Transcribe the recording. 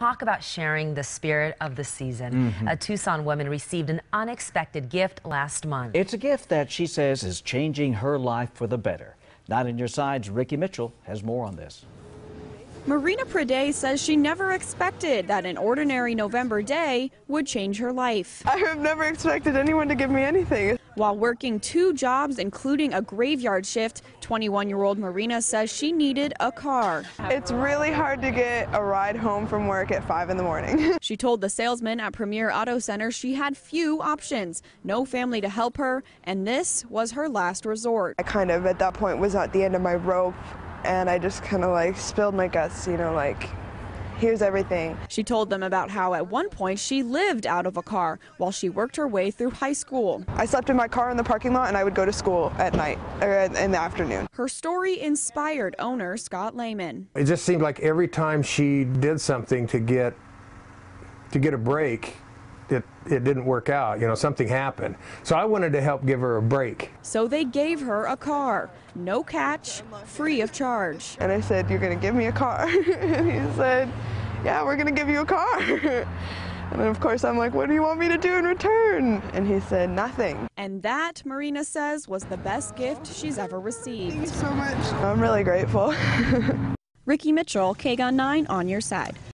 Talk about sharing the spirit of the season. Mm-hmm. A Tucson woman received an unexpected gift last month. It's a gift that she says is changing her life for the better. Not in your sides, Ricky Mitchell has more on this. Marena Priday says she never expected that an ordinary November day would change her life. I have never expected anyone to give me anything. While working two jobs, including a graveyard shift, 21 year old Marena says she needed a car. It's really hard to get a ride home from work at 5 in the morning. She told the salesman at Premier Auto Center she had few options, no family to help her, and this was her last resort. I kind of at that point was at the end of my rope and I just kind of like spilled my guts, you know, like here's everything. She told them about how at one point she lived out of a car while she worked her way through high school. I slept in my car in the parking lot and I would go to school at night or in the afternoon. Her story inspired owner Scott Lehman. It just seemed like every time she did something to get to get a break, it, it didn't work out. You know, something happened. So I wanted to help give her a break. So they gave her a car, no catch, free of charge. And I said, You're going to give me a car? and he said, Yeah, we're going to give you a car. and then, of course, I'm like, What do you want me to do in return? And he said, Nothing. And that, Marena says, was the best gift she's ever received. Thank you so much. I'm really grateful. Ricky Mitchell, KGUN 9 on your side.